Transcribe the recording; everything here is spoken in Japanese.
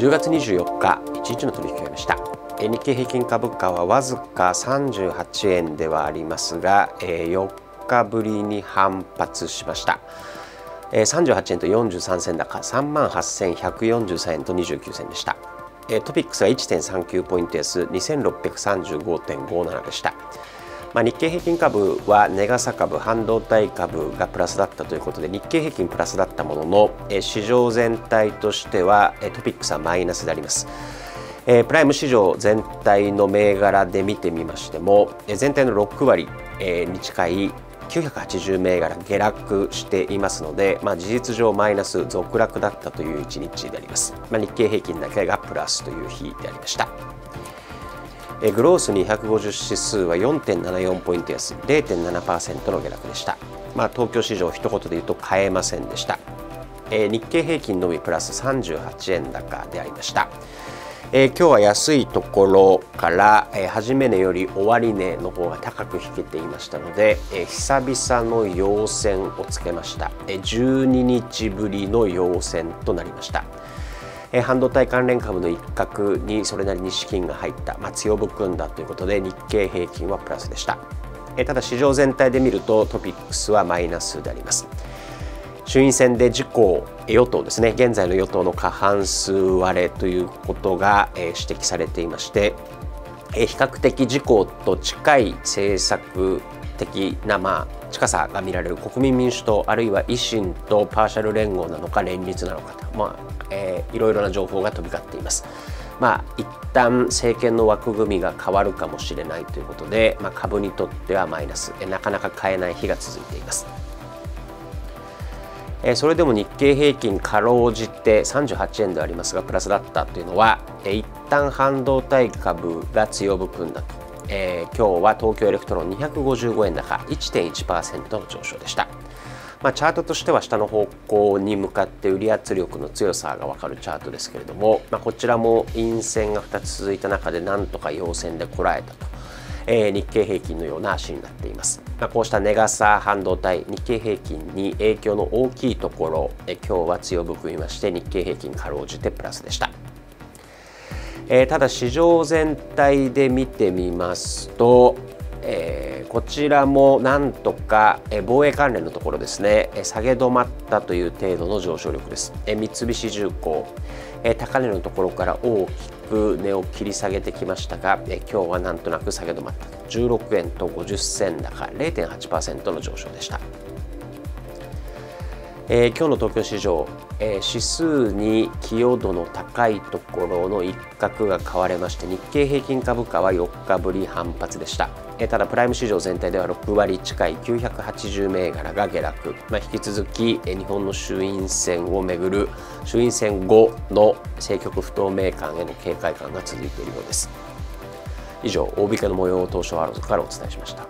10月24日1日の取引を終えました。日経平均株価はわずか38円ではありますが4日ぶりに反発しました。38円と43銭高3万8143円と29銭でした。トピックスは1.39ポイント安2635.57でした。まあ、日経平均株はネガサ株、半導体株がプラスだったということで日経平均プラスだったものの市場全体としてはトピックスはマイナスであります。プライム市場全体の銘柄で見てみましても全体の6割に近い980銘柄下落していますので、まあ、事実上マイナス続落だったという1日であります、まあ、日経平均だけがプラスという日でありましたグロース250指数は4.74ポイント安0.7%の下落でした、まあ、東京市場一言で言うと買えませんでした。日経平均のみプラス38円高でありました。えー、今日は安いところから、えー、初め値より終値の方が高く引けていましたので、えー、久々の陽線をつけました、えー、12日ぶりの陽線となりました、え、半導体関連株の一角にそれなりに資金が入った、まあ、強含んだということで日経平均はプラスでした、え、ただ市場全体で見るとトピックスはマイナスであります。衆院選で自公与党ですね。現在の与党の過半数割れということが指摘されていまして比較的自公と近い政策的な、まあ、近さが見られる国民民主党あるいは維新とパーシャル連合なのか連立なのかと、まあえー、いろいろな情報が飛び交っています。まあ、一旦政権の枠組みが変わるかもしれないということで、まあ、株にとってはマイナスなかなか買えない日が続いています。それでも日経平均かろうじて38円でありますがプラスだったというのは一旦半導体株が強含んだと、えー、今日は東京エレクトロン255円高1.1%の上昇でした。まあ、チャートとしては下の方向に向かって売り圧力の強さが分かるチャートですけれども、まあ、こちらも陰線が2つ続いた中でなんとか陽線でこらえたとえー、日経平均のような足になっています。まあ、こうしたネガサ半導体日経平均に影響の大きいところ、え、今日は強含みまして日経平均かろうじてプラスでした。えー、ただ市場全体で見てみますと、えー、こちらもなんとか、えー、防衛関連のところですね、え、下げ止まったという程度の上昇力です、え、三菱重工、え、高値のところから大きく値を切り下げてきましたが、え今日はなんとなく下げ止まった。16円と50銭高0.8%の上昇でした。えー、今日の東京市場、えー、指数に寄与度の高いところの一角が買われまして日経平均株価は4日ぶり反発でした、えー、ただプライム市場全体では6割近い980銘柄が下落、まあ、引き続き、えー、日本の衆院選をめぐる衆院選後の政局不透明感への警戒感が続いているようです。以上大引けの模様を東証アローズからお伝えしました。